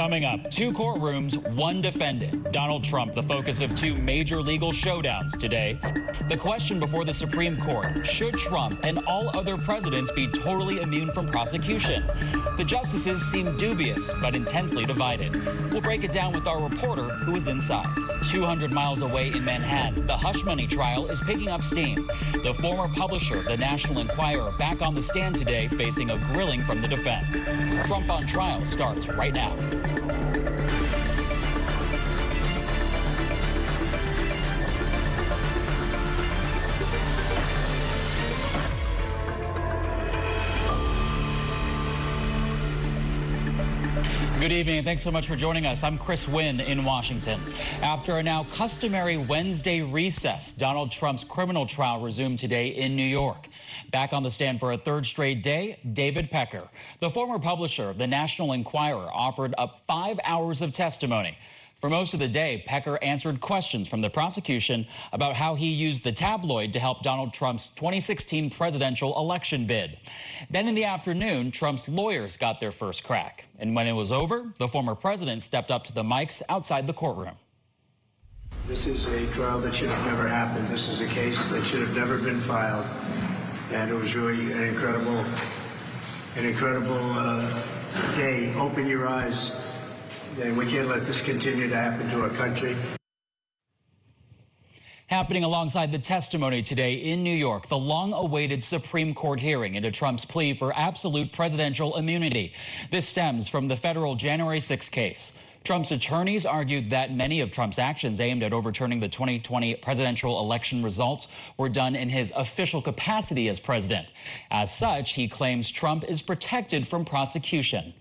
Coming up, two courtrooms, one defendant. Donald Trump, the focus of two major legal showdowns today. The question before the Supreme Court should Trump and all other presidents be totally immune from prosecution? The justices seem dubious but intensely divided. We'll break it down with our reporter who is inside. 200 miles away in Manhattan, the hush money trial is picking up steam. The former publisher the National Enquirer back on the stand today facing a grilling from the defense. Trump on trial starts right now. Thank you. Good evening, thanks so much for joining us. I'm Chris Wynn in Washington. After a now customary Wednesday recess, Donald Trump's criminal trial resumed today in New York. Back on the stand for a third straight day, David Pecker. The former publisher of the National Enquirer offered up five hours of testimony. For most of the day, Pecker answered questions from the prosecution about how he used the tabloid to help Donald Trump's 2016 presidential election bid. Then in the afternoon, Trump's lawyers got their first crack. And when it was over, the former president stepped up to the mics outside the courtroom. This is a trial that should have never happened. This is a case that should have never been filed. And it was really an incredible, an incredible uh, day. Open your eyes and we can't let this continue to happen to our country. Happening alongside the testimony today in New York, the long awaited Supreme Court hearing into Trump's plea for absolute presidential immunity. This stems from the federal January 6 case. Trump's attorneys argued that many of Trump's actions aimed at overturning the 2020 presidential election results were done in his official capacity as president. As such, he claims Trump is protected from prosecution.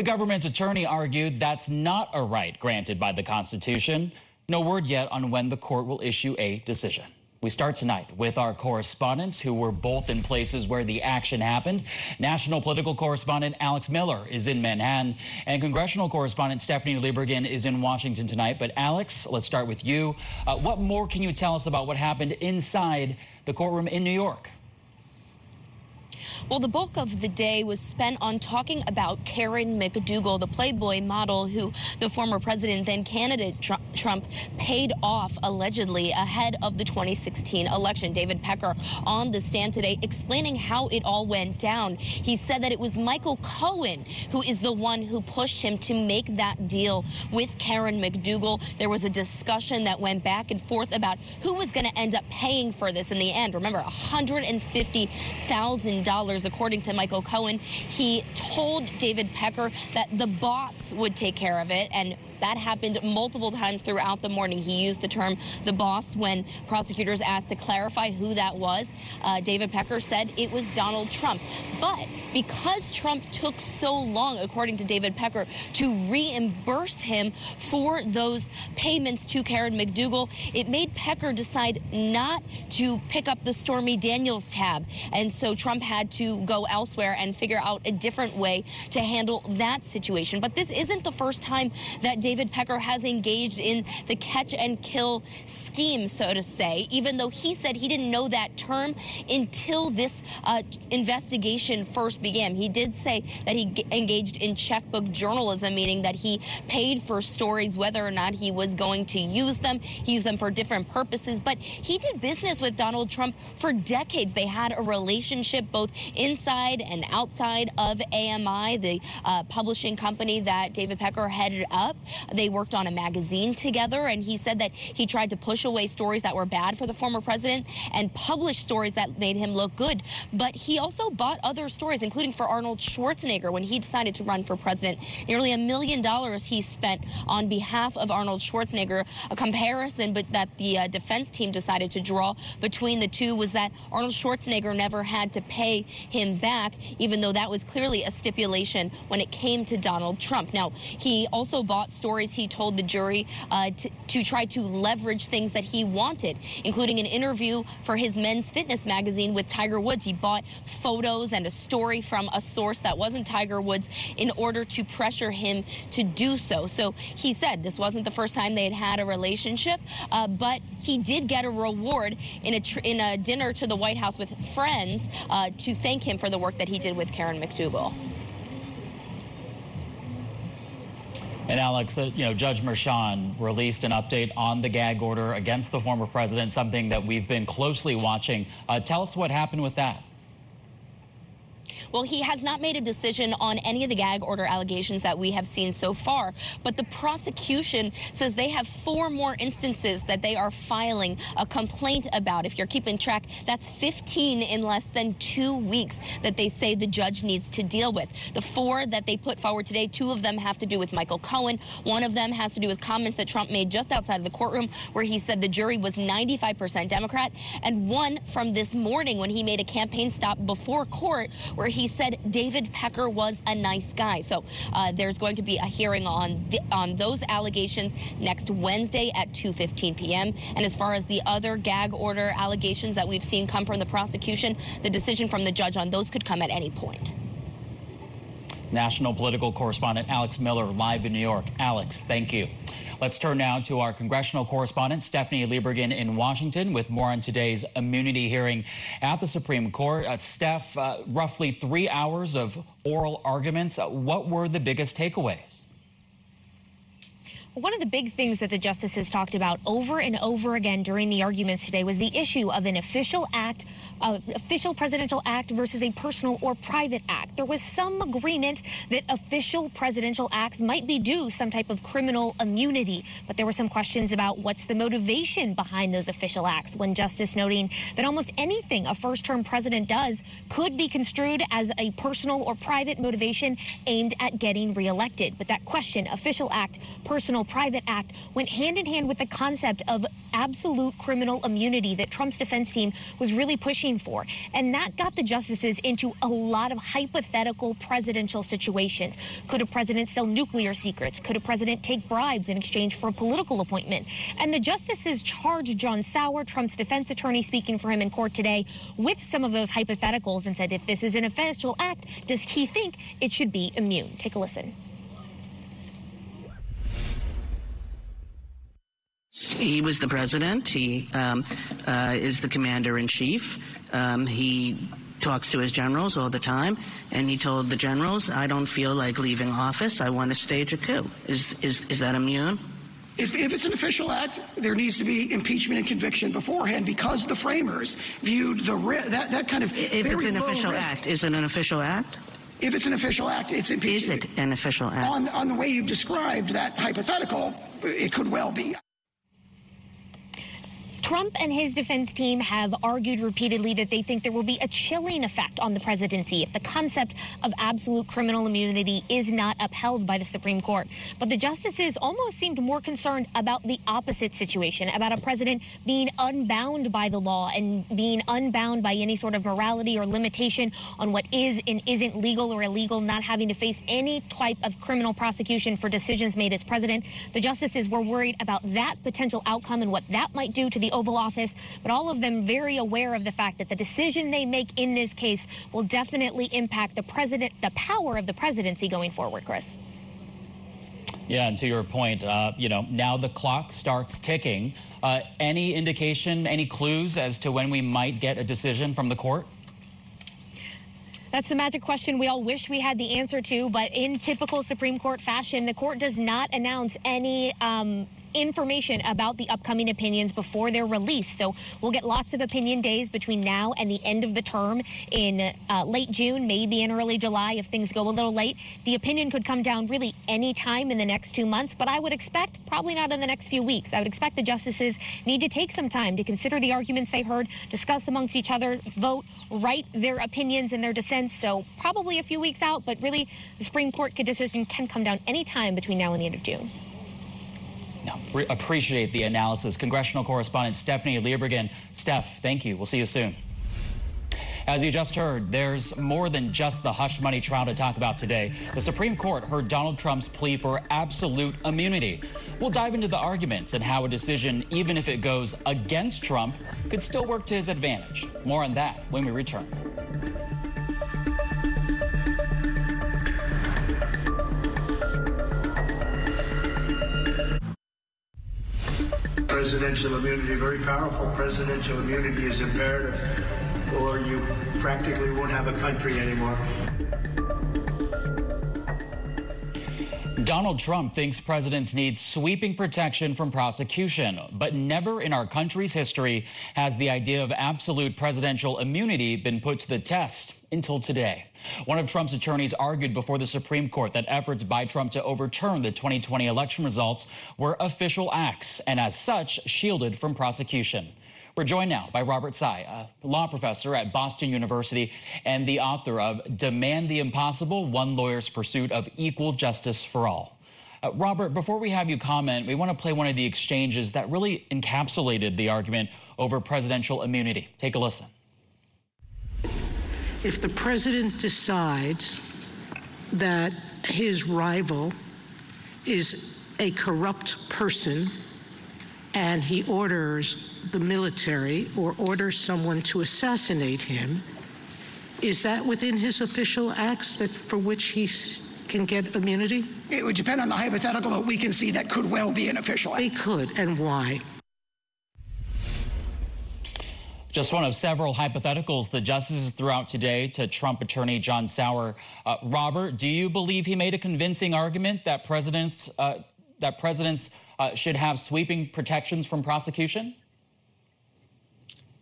The government's attorney argued that's not a right granted by the Constitution. No word yet on when the court will issue a decision. We start tonight with our correspondents who were both in places where the action happened. National political correspondent Alex Miller is in Manhattan, and congressional correspondent Stephanie Liebergen is in Washington tonight. But Alex, let's start with you. Uh, what more can you tell us about what happened inside the courtroom in New York? Well, the bulk of the day was spent on talking about Karen McDougal, the Playboy model who the former president, then candidate Trump, paid off allegedly ahead of the 2016 election. David Pecker on the stand today explaining how it all went down. He said that it was Michael Cohen who is the one who pushed him to make that deal with Karen McDougal. There was a discussion that went back and forth about who was going to end up paying for this in the end. Remember, $150,000 according to Michael Cohen. He told David Pecker that the boss would take care of it and that happened multiple times throughout the morning. He used the term the boss when prosecutors asked to clarify who that was. Uh, David Pecker said it was Donald Trump. But because Trump took so long, according to David Pecker, to reimburse him for those payments to Karen McDougal, it made Pecker decide not to pick up the Stormy Daniels tab. And so Trump had to go elsewhere and figure out a different way to handle that situation. But this isn't the first time that David David Pecker has engaged in the catch and kill scheme, so to say, even though he said he didn't know that term until this uh, investigation first began. He did say that he engaged in checkbook journalism, meaning that he paid for stories whether or not he was going to use them. He used them for different purposes, but he did business with Donald Trump for decades. They had a relationship both inside and outside of AMI, the uh, publishing company that David Pecker headed up. They worked on a magazine together, and he said that he tried to push away stories that were bad for the former president and publish stories that made him look good. But he also bought other stories, including for Arnold Schwarzenegger when he decided to run for president. Nearly a million dollars he spent on behalf of Arnold Schwarzenegger. A comparison but that the uh, defense team decided to draw between the two was that Arnold Schwarzenegger never had to pay him back, even though that was clearly a stipulation when it came to Donald Trump. Now, he also bought stories stories he told the jury uh, to, try to leverage things that he wanted, including an interview for his men's fitness magazine with Tiger Woods. He bought photos and a story from a source that wasn't Tiger Woods in order to pressure him to do so. So he said this wasn't the first time they had had a relationship, uh, but he did get a reward in a, in a dinner to the White House with friends uh, to thank him for the work that he did with Karen McDougal. And Alex, uh, you know, Judge Merchan released an update on the gag order against the former president, something that we've been closely watching. Uh, tell us what happened with that. Well, he has not made a decision on any of the gag order allegations that we have seen so far, but the prosecution says they have four more instances that they are filing a complaint about. If you're keeping track, that's 15 in less than two weeks that they say the judge needs to deal with. The four that they put forward today, two of them have to do with Michael Cohen. One of them has to do with comments that Trump made just outside of the courtroom where he said the jury was 95% Democrat. And one from this morning when he made a campaign stop before court where he he said David Pecker was a nice guy. So uh, there's going to be a hearing on the, on those allegations next Wednesday at 2:15 p.m. And as far as the other gag order allegations that we've seen come from the prosecution, the decision from the judge on those could come at any point. National political correspondent Alex Miller live in New York. Alex, thank you. Let's turn now to our congressional correspondent, Stephanie Liebergen in Washington, with more on today's immunity hearing at the Supreme Court. Uh, Steph, uh, roughly three hours of oral arguments. Uh, what were the biggest takeaways? One of the big things that the justices talked about over and over again during the arguments today was the issue of an official act, uh, official presidential act versus a personal or private act. There was some agreement that official presidential acts might be due some type of criminal immunity, but there were some questions about what's the motivation behind those official acts. When Justice noting that almost anything a first-term president does could be construed as a personal or private motivation aimed at getting reelected. But that question, official act, personal private act went hand in hand with the concept of absolute criminal immunity that Trump's defense team was really pushing for. And that got the justices into a lot of hypothetical presidential situations. Could a president sell nuclear secrets? Could a president take bribes in exchange for a political appointment? And the justices charged John Sauer, Trump's defense attorney speaking for him in court today, with some of those hypotheticals and said if this is an official act, does he think it should be immune? Take a listen. He was the president. He um, uh, is the commander in chief. Um, he talks to his generals all the time, and he told the generals, "I don't feel like leaving office. I want to stage a coup." Is is is that immune? If, if, it's an official act, there needs to be impeachment and conviction beforehand because the framers viewed the that that kind of. If it's an official risk. act, is it an official act? If it's an official act, it's impeachment. Is it an official act? On on the way you've described that hypothetical, it could well be. Trump and his defense team have argued repeatedly that they think there will be a chilling effect on the presidency if the concept of absolute criminal immunity is not upheld by the Supreme Court. But the justices almost seemed more concerned about the opposite situation, about a president being unbound by the law and being unbound by any sort of morality or limitation on what is and isn't legal or illegal, not having to face any type of criminal prosecution for decisions made as president. The justices were worried about that potential outcome and what that might do to the Oval Office, but all of them very aware of the fact that the decision they make in this case will definitely impact the president, the power of the presidency going forward, Chris. Yeah, and to your point, uh, you know, now the clock starts ticking. Uh, any indication, any clues as to when we might get a decision from the court? That's the magic question we all wish we had the answer to, but in typical Supreme Court fashion, the court does not announce any um, information about the upcoming opinions before they're released. So we'll get lots of opinion days between now and the end of the term in uh, late June, maybe in early July if things go a little late. The opinion could come down really any time in the next two months, but I would expect probably not in the next few weeks. I would expect the justices need to take some time to consider the arguments they heard, discuss amongst each other, vote, write their opinions and their dissents. So probably a few weeks out, but really the Supreme Court decision can come down any time between now and the end of June. No, appreciate the analysis. Congressional correspondent Stephanie Liebergen. Steph, thank you. We'll see you soon. As you just heard, there's more than just the hush money trial to talk about today. The Supreme Court heard Donald Trump's plea for absolute immunity. We'll dive into the arguments and how a decision, even if it goes against Trump, could still work to his advantage. More on that when we return. Presidential immunity, very powerful presidential immunity is imperative, or you practically won't have a country anymore. Donald Trump thinks presidents need sweeping protection from prosecution, but never in our country's history has the idea of absolute presidential immunity been put to the test until today. One of Trump's attorneys argued before the Supreme Court that efforts by Trump to overturn the 2020 election results were official acts and as such shielded from prosecution. We're joined now by Robert Tsai, a law professor at Boston University and the author of Demand the Impossible One Lawyer's Pursuit of Equal Justice for All. Uh, Robert, before we have you comment, we want to play one of the exchanges that really encapsulated the argument over presidential immunity. Take a listen. If the president decides that his rival is a corrupt person and he orders the military or orders someone to assassinate him, is that within his official acts that for which he can get immunity? It would depend on the hypothetical, but we can see that could well be an official act. They could, and why? Just one of several hypotheticals the justices threw out today to Trump attorney John Sauer. Uh, Robert, do you believe he made a convincing argument that presidents uh, that presidents uh, should have sweeping protections from prosecution?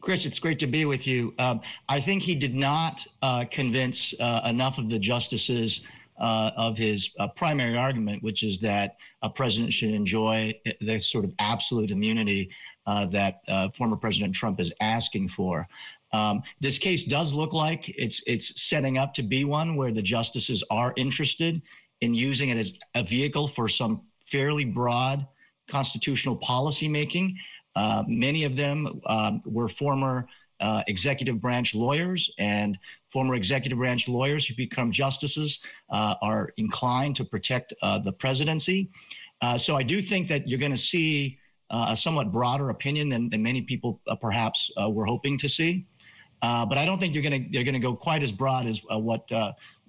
Chris, it's great to be with you. Um, I think he did not uh, convince uh, enough of the justices uh, of his uh, primary argument, which is that a president should enjoy the sort of absolute immunity uh, that uh, former President Trump is asking for. Um, this case does look like it's it's setting up to be one where the justices are interested in using it as a vehicle for some fairly broad constitutional policy making. Uh, many of them um, were former uh, executive branch lawyers, and former executive branch lawyers who become justices uh, are inclined to protect uh, the presidency. Uh, so I do think that you're going to see a somewhat broader opinion than, than many people perhaps were hoping to see. but I don't think you're going to they're going to go quite as broad as what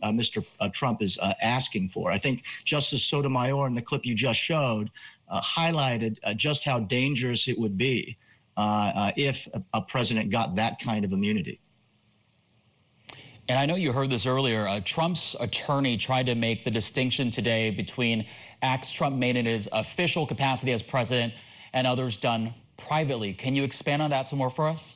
Mr. Trump is asking for. I think Justice Sotomayor in the clip you just showed uh, highlighted uh, just how dangerous it would be uh, uh, if a, a, president got that kind of immunity. And I know you heard this earlier. Uh, Trump's attorney tried to make the distinction today between acts Trump made in his official capacity as president and others done privately. Can you expand on that some more for us?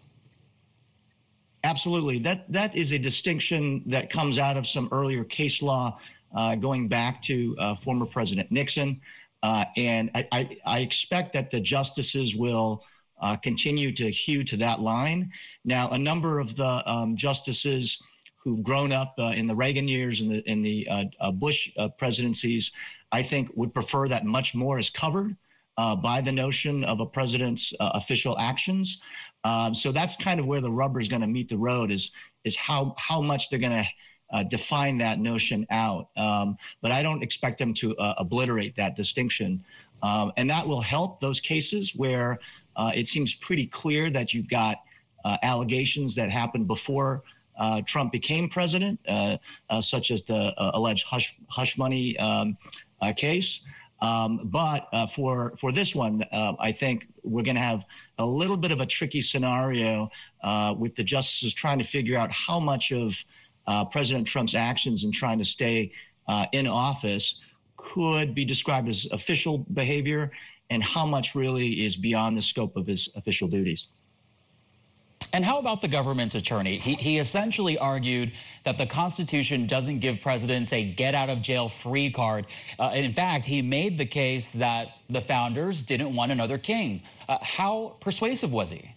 Absolutely. That that is a distinction that comes out of some earlier case law uh, going back to uh, former President Nixon. Uh, and I, I, I, expect that the justices will uh, continue to hew to that line. Now, a number of the um, justices who've grown up uh, in the Reagan years and the in the uh, Bush presidencies, I think, would prefer that much more is covered by the notion of a president's official actions. Um, so that's kind of where the rubber is going to meet the road. Is is how how much they're going to uh, define that notion out. Um, but I don't expect them to uh, obliterate that distinction. Um, and that will help those cases where uh, it seems pretty clear that you've got uh, allegations that happened before uh, Trump became president, uh, such as the alleged hush, hush money um, case. Um, but uh, for for this one, uh, I think we're going to have a little bit of a tricky scenario uh, with the justices trying to figure out how much of uh, President Trump's actions in trying to stay uh, in office could be described as official behavior and how much really is beyond the scope of his official duties. And how about the government's attorney? He, he essentially argued that the Constitution doesn't give presidents a get out of jail free card. Uh, in fact, he made the case that the founders didn't want another king. Uh, how persuasive was he?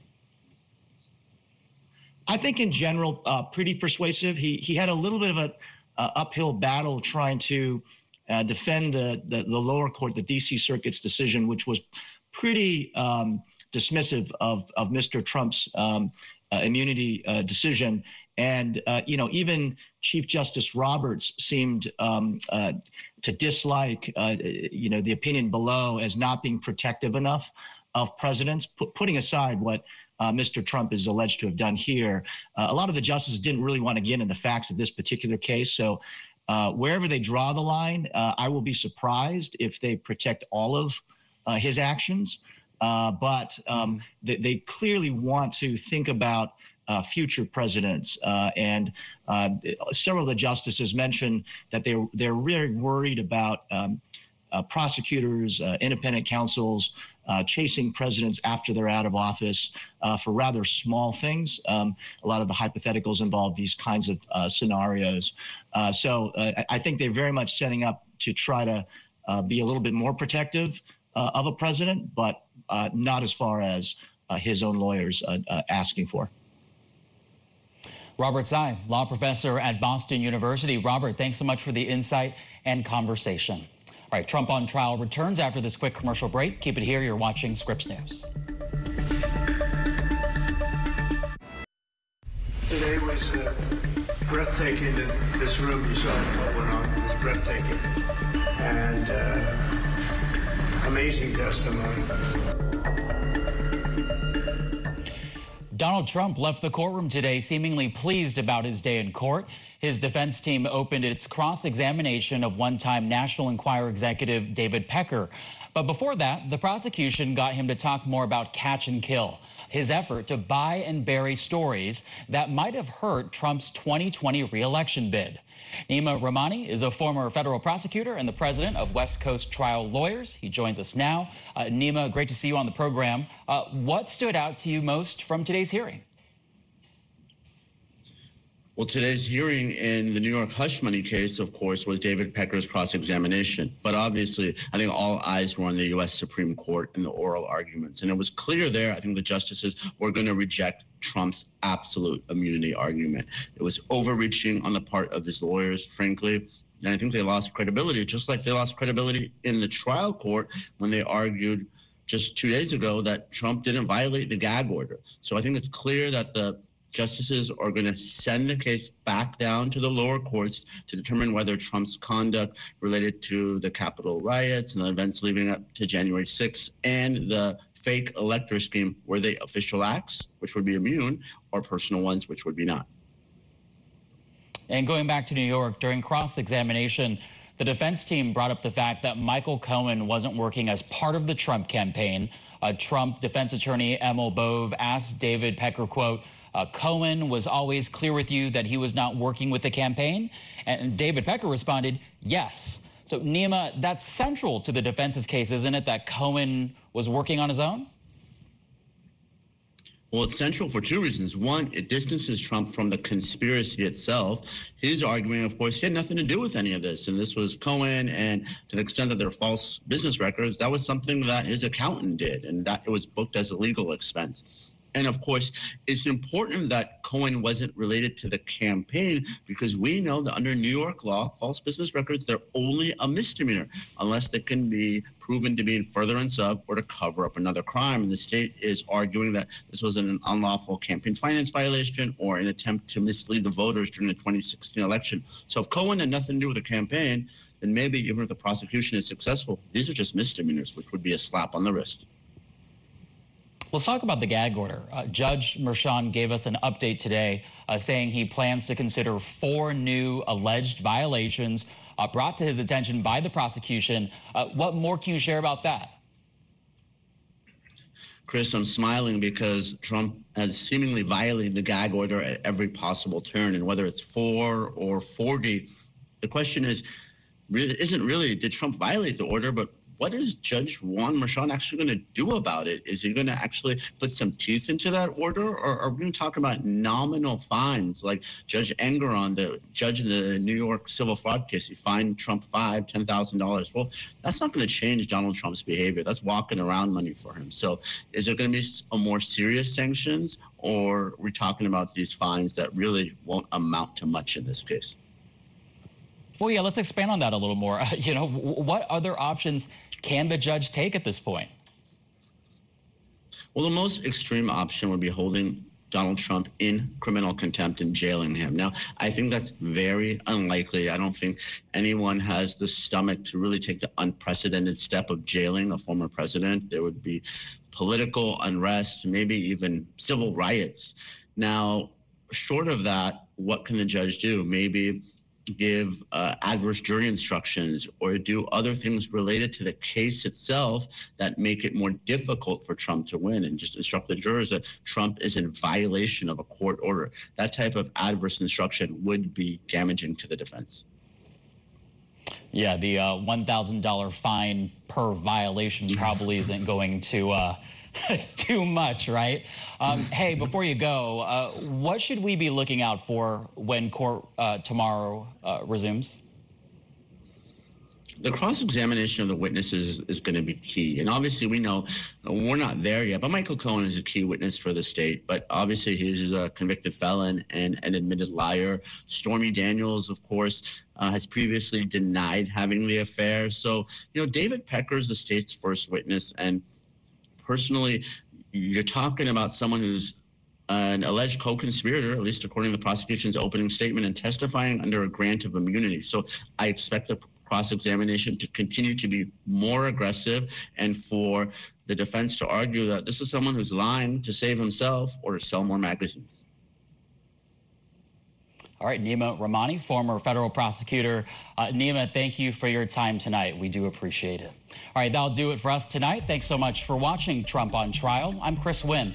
I think in general, uh, pretty persuasive. He he had a little bit of an uphill battle trying to uh, defend the, the, the lower court, the D.C. Circuit's decision, which was pretty um, dismissive of of Mr. Trump's um, uh, immunity uh, decision. And uh, you know, even Chief Justice Roberts seemed um, to dislike you know the opinion below as not being protective enough of presidents, putting aside what uh, Mr. Trump is alleged to have done here. Uh, a lot of the justices didn't really want to get into the facts of this particular case. So uh, wherever they draw the line, uh, I will be surprised if they protect all of uh, his actions. Uh, but um, they, they, clearly want to think about future presidents. and several of the justices mentioned that they're, they're really worried about um, uh, prosecutors, uh, independent counsels uh, chasing presidents after they're out of office uh, for rather small things. Um, a lot of the hypotheticals involve these kinds of uh, scenarios. Uh, so uh, I think they're very much setting up to try to uh, be a little bit more protective of a president, but not as far as his own lawyers asking for. Robert Tsai, law professor at Boston University. Robert, thanks so much for the insight and conversation. All right, Trump on trial returns after this quick commercial break. Keep it here. You're watching Scripps News. Today was uh, breathtaking. In this room, you saw what went on. It was breathtaking and uh, amazing testimony. Donald Trump left the courtroom today seemingly pleased about his day in court. His defense team opened its cross examination of one time National Enquirer executive David Pecker. But before that, the prosecution got him to talk more about catch and kill, his effort to buy and bury stories that might have hurt Trump's 2020 reelection bid. Neama Rahmani is a former federal prosecutor and the president of West Coast Trial Lawyers. He joins us now. Uh, Neama, great to see you on the program. Uh, what stood out to you most from today's hearing? Well, today's hearing in the New York hush money case, of course, was David Pecker's cross examination. But obviously, I think all eyes were on the U.S. Supreme Court and the oral arguments. And it was clear there, I think the justices were going to reject Trump's absolute immunity argument. It was overreaching on the part of his lawyers, frankly. And I think they lost credibility, just like they lost credibility in the trial court when they argued just two days ago that Trump didn't violate the gag order. So I think it's clear that the justices are going to send the case back down to the lower courts to determine whether Trump's conduct related to the Capitol riots and the events leading up to January 6th and the fake elector scheme were they official acts, which would be immune, or personal ones, which would be not. And going back to New York, during cross examination, the defense team brought up the fact that Michael Cohen wasn't working as part of the Trump campaign. Uh, Trump defense attorney Emil Bove asked David Pecker, quote, uh, Cohen was always clear with you that he was not working with the campaign. And David Pecker responded, yes. So, Neama, that's central to the defense's case, isn't it, that Cohen was working on his own? Well, it's central for two reasons. One, it distances Trump from the conspiracy itself. His arguing, of course, he had nothing to do with any of this. And this was Cohen. And to the extent that they're false business records, that was something that his accountant did. And that it was booked as a legal expense. And of course, it's important that Cohen wasn't related to the campaign because we know that under New York law, false business records, they're only a misdemeanor unless they can be proven to be in furtherance of or to cover up another crime. And the state is arguing that this was an unlawful campaign finance violation or an attempt to mislead the voters during the 2016 election. So if Cohen had nothing to do with the campaign, then maybe even if the prosecution is successful, these are just misdemeanors, which would be a slap on the wrist. Let's talk about the gag order. Uh, Judge Merchan gave us an update today uh, saying he plans to consider four new alleged violations uh, brought to his attention by the prosecution. Uh, what more can you share about that? Chris, I'm smiling because Trump has seemingly violated the gag order at every possible turn. And whether it's four or 40, the question is, isn't really did Trump violate the order, but what is Judge Juan Merchan actually going to do about it? Is he going to actually put some teeth into that order, or are we going to talk about nominal fines like Judge Engoron, the judge in the New York civil fraud case? He fined Trump five, ten thousand dollars. Well, that's not going to change Donald Trump's behavior. That's walking around money for him. So, is there going to be a more serious sanctions, or we're we talking about these fines that really won't amount to much in this case? Well, yeah, let's expand on that a little more. you know, what other options can the judge take at this point? Well, the most extreme option would be holding Donald Trump in criminal contempt and jailing him. Now, I think that's very unlikely. I don't think anyone has the stomach to really take the unprecedented step of jailing a former president. There would be political unrest, maybe even civil riots. Now, short of that, what can the judge do? Maybe give uh, adverse jury instructions or do other things related to the case itself that make it more difficult for Trump to win and just instruct the jurors that Trump is in violation of a court order. That type of adverse instruction would be damaging to the defense. Yeah, the uh, $1,000 fine per violation probably isn't going to uh, too much, right? Um, hey, before you go, uh, what should we be looking out for when court uh, tomorrow uh, resumes? the cross examination of the witnesses is going to be key. And obviously, we know we're not there yet, but Michael Cohen is a key witness for the state. But obviously, he's a convicted felon and an admitted liar. Stormy Daniels, of course, uh, has previously denied having the affair. So, you know, David Pecker is the state's first witness. And personally, you're talking about someone who's an alleged co-conspirator, at least according to the prosecution's opening statement, and testifying under a grant of immunity. So I expect the cross-examination to continue to be more aggressive and for the defense to argue that this is someone who's lying to save himself or to sell more magazines. All right, Neama Rahmani, former federal prosecutor. Uh, Neama, thank you for your time tonight. We do appreciate it. All right, that'll do it for us tonight. Thanks so much for watching Trump on Trial. I'm Chris Wynn.